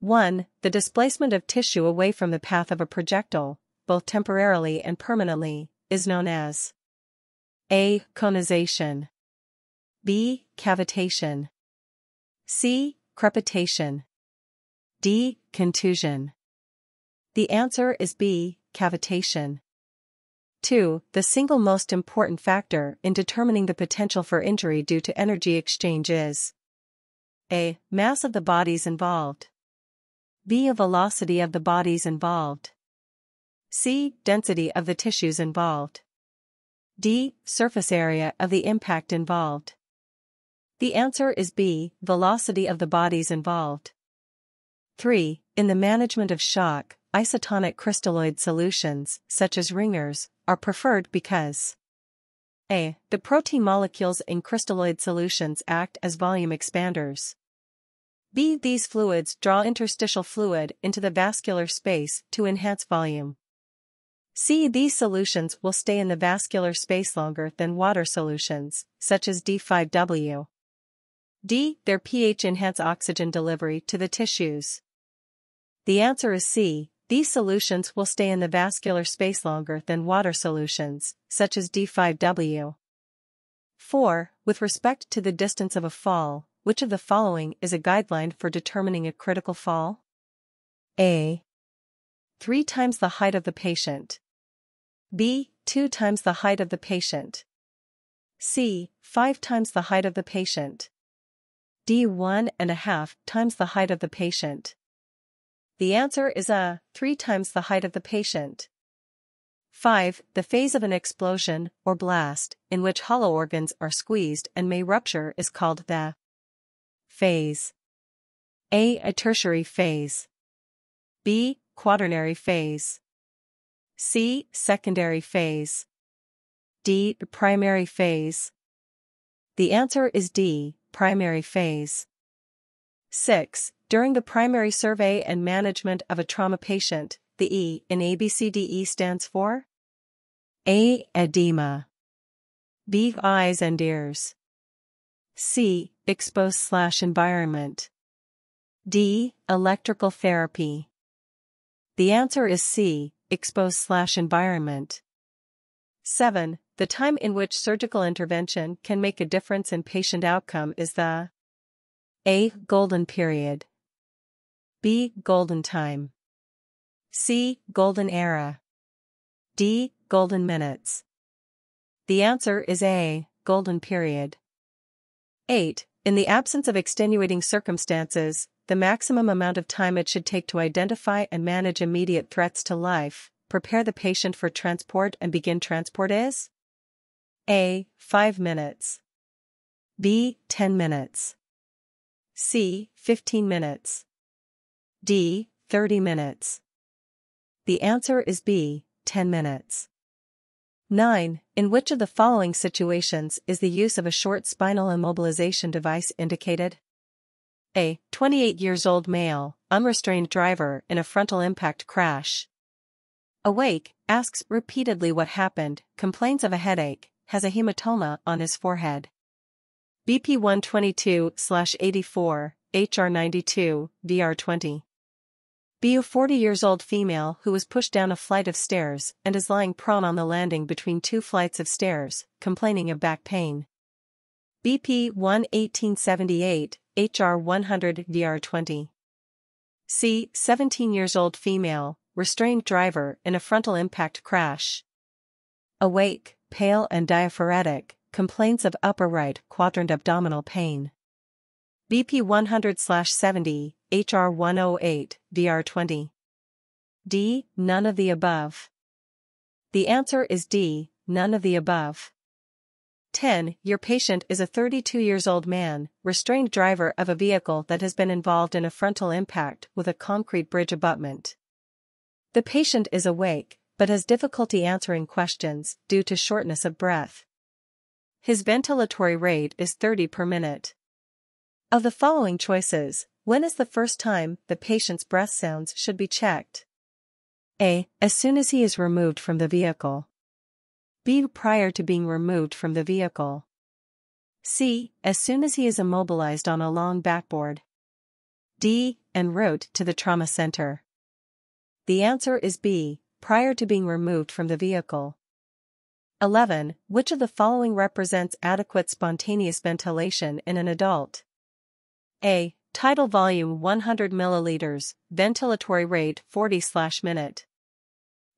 1. The displacement of tissue away from the path of a projectile, both temporarily and permanently, is known as A. Conization B. Cavitation C. Crepitation D. Contusion The answer is B. Cavitation. 2. The single most important factor in determining the potential for injury due to energy exchange is A. Mass of the bodies involved. B. Velocity of the bodies involved. C. Density of the tissues involved. D. Surface area of the impact involved. The answer is B. Velocity of the bodies involved. 3. In the management of shock, isotonic crystalloid solutions, such as ringers, are preferred because a. The protein molecules in crystalloid solutions act as volume expanders. B. These fluids draw interstitial fluid into the vascular space to enhance volume. C. These solutions will stay in the vascular space longer than water solutions, such as D5W. D. Their pH enhance oxygen delivery to the tissues. The answer is C. These solutions will stay in the vascular space longer than water solutions, such as D5W. 4. With respect to the distance of a fall, which of the following is a guideline for determining a critical fall? A. 3 times the height of the patient. B. 2 times the height of the patient. C. 5 times the height of the patient. D. 1 and a half times the height of the patient. The answer is a 3 times the height of the patient. 5. The phase of an explosion, or blast, in which hollow organs are squeezed and may rupture is called the phase. A. A tertiary phase. B. Quaternary phase. C. Secondary phase. D. Primary phase. The answer is D. Primary phase. 6. During the primary survey and management of a trauma patient, the E in ABCDE stands for A. Edema B. Eyes and ears C. Exposed slash environment D. Electrical therapy The answer is C. Exposed slash environment 7. The time in which surgical intervention can make a difference in patient outcome is the A. Golden period B. Golden time. C. Golden era. D. Golden minutes. The answer is A. Golden period. 8. In the absence of extenuating circumstances, the maximum amount of time it should take to identify and manage immediate threats to life, prepare the patient for transport and begin transport is A. 5 minutes. B. 10 minutes. C. 15 minutes. D. 30 minutes. The answer is B. 10 minutes. 9. In which of the following situations is the use of a short spinal immobilization device indicated? A. 28 years old male, unrestrained driver in a frontal impact crash. Awake, asks repeatedly what happened, complains of a headache, has a hematoma on his forehead. BP 122 84, HR 92, VR 20. Be a 40 years old female who was pushed down a flight of stairs and is lying prone on the landing between two flights of stairs, complaining of back pain. BP 1 1878, HR 100 VR 20. C. 17 years old female, restrained driver in a frontal impact crash. Awake, pale and diaphoretic, complains of upper right quadrant abdominal pain. BP 100 70, HR 108, VR 20. D. None of the above. The answer is D. None of the above. 10. Your patient is a 32 years old man, restrained driver of a vehicle that has been involved in a frontal impact with a concrete bridge abutment. The patient is awake, but has difficulty answering questions due to shortness of breath. His ventilatory rate is 30 per minute. Of the following choices, when is the first time the patient's breath sounds should be checked? A. As soon as he is removed from the vehicle. B. Prior to being removed from the vehicle. C. As soon as he is immobilized on a long backboard. D. en route to the trauma center? The answer is B, prior to being removed from the vehicle. 11. Which of the following represents adequate spontaneous ventilation in an adult? A. Tidal volume 100 milliliters, ventilatory rate 40 slash minute.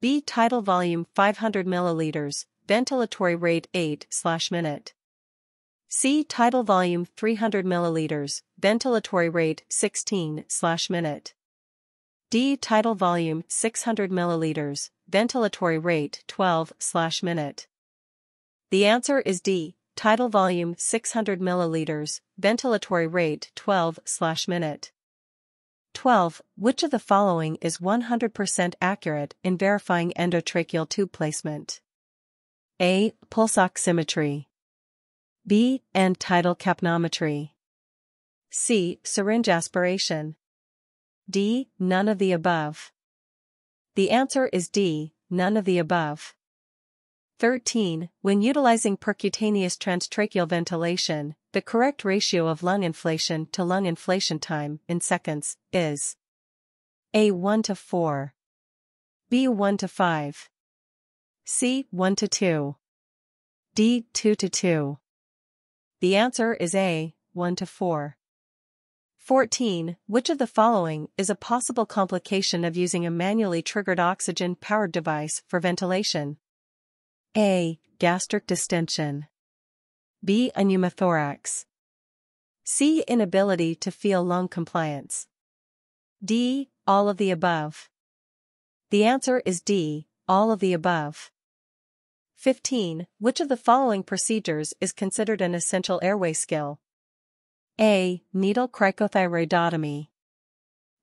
B. Tidal volume 500 milliliters, ventilatory rate 8 slash minute. C. Tidal volume 300 milliliters, ventilatory rate 16 slash minute. D. Tidal volume 600 milliliters, ventilatory rate 12 slash minute. The answer is D. Tidal volume 600 milliliters, ventilatory rate 12 minute. 12. Which of the following is 100% accurate in verifying endotracheal tube placement? A. Pulse oximetry. B. End tidal capnometry. C. Syringe aspiration. D. None of the above. The answer is D. None of the above. 13. When utilizing percutaneous transtracheal ventilation, the correct ratio of lung inflation to lung inflation time in seconds is A 1 to 4, B 1 to 5, C 1 to 2, D 2 to 2. The answer is A 1 to 4. 14. Which of the following is a possible complication of using a manually triggered oxygen powered device for ventilation? A. Gastric distension. B. A pneumothorax. C. Inability to feel lung compliance. D. All of the above. The answer is D. All of the above. 15. Which of the following procedures is considered an essential airway skill? A. Needle cricothyroidotomy.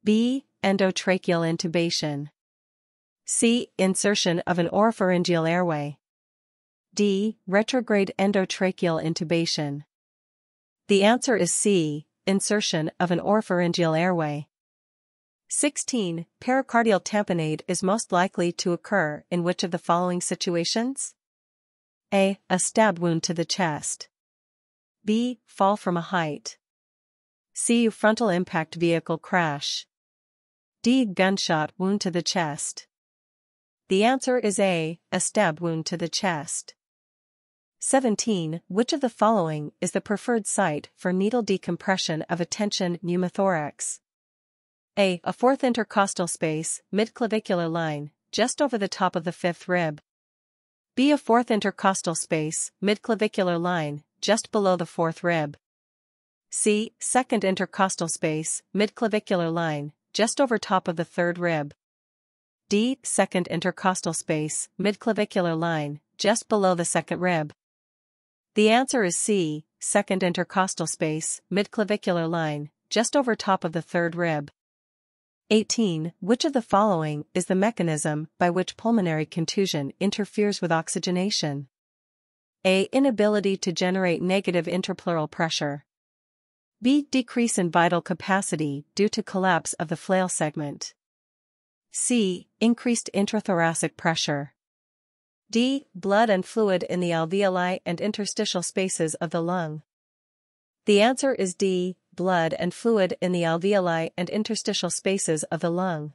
B. Endotracheal intubation. C. Insertion of an oropharyngeal airway. D. Retrograde endotracheal intubation. The answer is C. Insertion of an oropharyngeal airway. 16. Pericardial tamponade is most likely to occur in which of the following situations? A. A stab wound to the chest. B. Fall from a height. C. Frontal impact vehicle crash. D. Gunshot wound to the chest. The answer is A. A stab wound to the chest. 17. Which of the following is the preferred site for needle decompression of a tension pneumothorax? A. A fourth intercostal space, midclavicular line, just over the top of the fifth rib. B. A fourth intercostal space, midclavicular line, just below the fourth rib. C. Second intercostal space, midclavicular line, just over top of the third rib. D. Second intercostal space, midclavicular line, just below the second rib. The answer is C, second intercostal space, midclavicular line, just over top of the third rib. 18. Which of the following is the mechanism by which pulmonary contusion interferes with oxygenation? A. Inability to generate negative interpleural pressure. B. Decrease in vital capacity due to collapse of the flail segment. C. Increased intrathoracic pressure. D. Blood and fluid in the alveoli and interstitial spaces of the lung. The answer is D. Blood and fluid in the alveoli and interstitial spaces of the lung.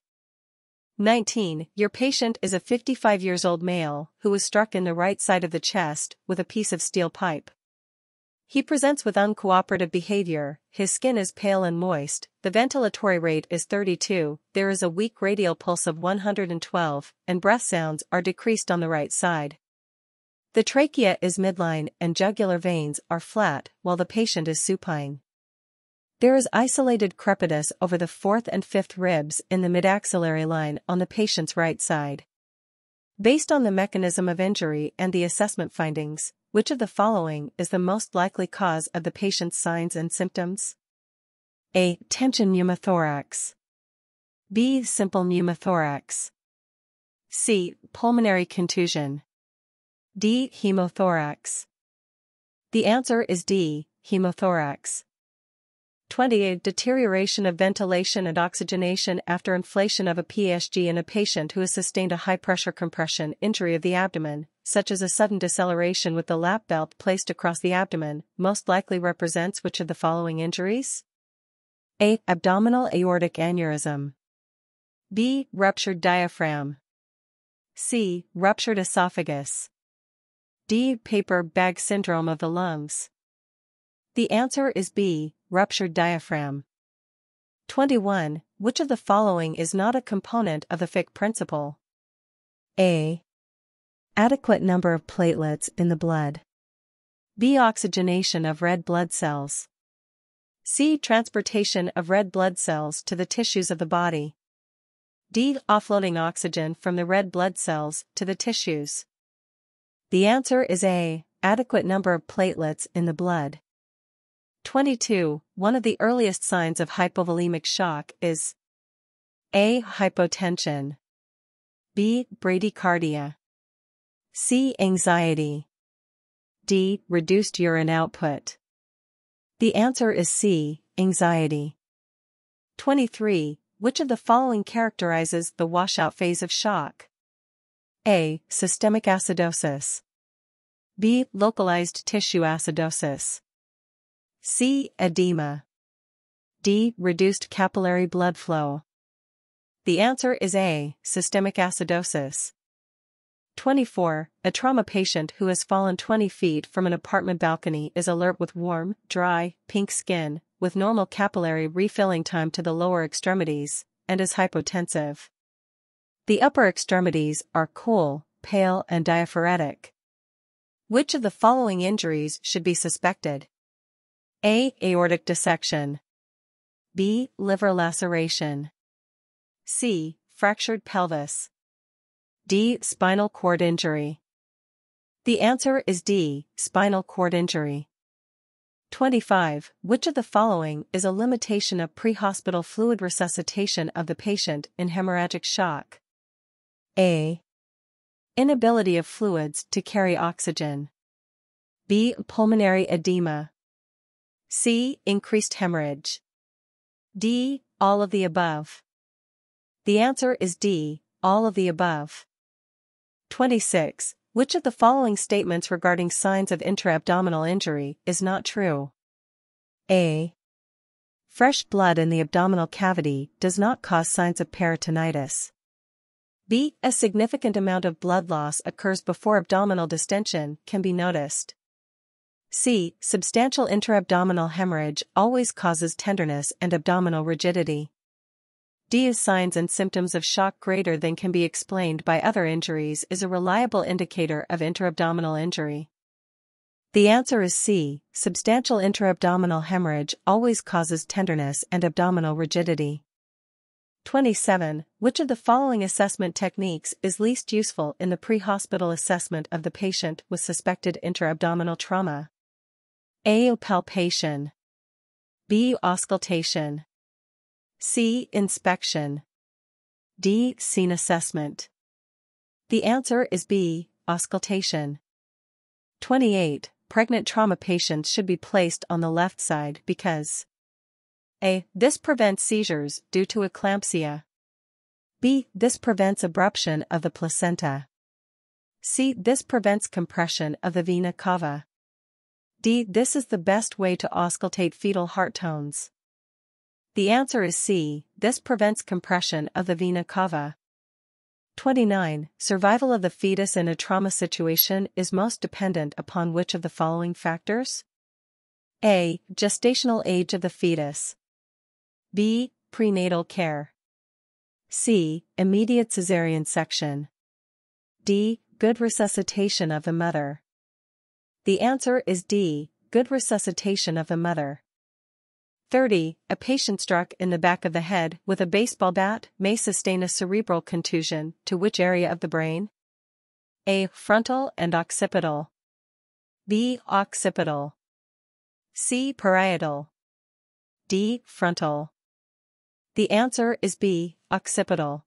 19. Your patient is a 55 years old male who was struck in the right side of the chest with a piece of steel pipe. He presents with uncooperative behavior, his skin is pale and moist, the ventilatory rate is 32, there is a weak radial pulse of 112, and breath sounds are decreased on the right side. The trachea is midline and jugular veins are flat while the patient is supine. There is isolated crepitus over the fourth and fifth ribs in the midaxillary line on the patient's right side. Based on the mechanism of injury and the assessment findings, which of the following is the most likely cause of the patient's signs and symptoms? A. Tension pneumothorax. B. Simple pneumothorax. C. Pulmonary contusion. D. Hemothorax. The answer is D. Hemothorax. 28. Deterioration of ventilation and oxygenation after inflation of a PSG in a patient who has sustained a high-pressure compression injury of the abdomen, such as a sudden deceleration with the lap belt placed across the abdomen, most likely represents which of the following injuries? A. Abdominal aortic aneurysm. B. Ruptured diaphragm. C. Ruptured esophagus. D. Paper bag syndrome of the lungs. The answer is B. Ruptured diaphragm. 21. Which of the following is not a component of the Fick principle? A. Adequate number of platelets in the blood. B. Oxygenation of red blood cells. C. Transportation of red blood cells to the tissues of the body. D. Offloading oxygen from the red blood cells to the tissues. The answer is A. Adequate number of platelets in the blood. 22. One of the earliest signs of hypovolemic shock is A. Hypotension. B. Bradycardia. C. Anxiety. D. Reduced urine output. The answer is C, anxiety. 23. Which of the following characterizes the washout phase of shock? A. Systemic acidosis. B. Localized tissue acidosis. C. Edema. D. Reduced capillary blood flow. The answer is A. Systemic acidosis. 24. A trauma patient who has fallen 20 feet from an apartment balcony is alert with warm, dry, pink skin, with normal capillary refilling time to the lower extremities, and is hypotensive. The upper extremities are cool, pale, and diaphoretic. Which of the following injuries should be suspected? A. Aortic dissection. B. Liver laceration. C. Fractured pelvis. D. Spinal cord injury. The answer is D. Spinal cord injury. 25. Which of the following is a limitation of pre-hospital fluid resuscitation of the patient in hemorrhagic shock? A. Inability of fluids to carry oxygen. B. Pulmonary edema. C. Increased hemorrhage. D. All of the above. The answer is D. All of the above. 26. Which of the following statements regarding signs of intra-abdominal injury is not true? A. Fresh blood in the abdominal cavity does not cause signs of peritonitis. B. A significant amount of blood loss occurs before abdominal distension can be noticed. C. Substantial intra-abdominal hemorrhage always causes tenderness and abdominal rigidity. D is signs and symptoms of shock greater than can be explained by other injuries is a reliable indicator of intra-abdominal injury. The answer is C. Substantial intra-abdominal hemorrhage always causes tenderness and abdominal rigidity. 27. Which of the following assessment techniques is least useful in the pre-hospital assessment of the patient with suspected intra-abdominal trauma? A. Palpation. B. Auscultation. C. Inspection. D. Scene assessment. The answer is B. Auscultation. 28. Pregnant trauma patients should be placed on the left side because A. This prevents seizures due to eclampsia. B. This prevents abruption of the placenta. C. This prevents compression of the vena cava. D. This is the best way to auscultate fetal heart tones. The answer is C, this prevents compression of the vena cava. 29. Survival of the fetus in a trauma situation is most dependent upon which of the following factors? A. Gestational age of the fetus. B. Prenatal care. C. Immediate cesarean section. D. Good resuscitation of the mother. The answer is D. Good resuscitation of the mother. 30. A patient struck in the back of the head with a baseball bat may sustain a cerebral contusion to which area of the brain? A. Frontal and occipital. B. Occipital. C. Parietal. D. Frontal. The answer is B. Occipital.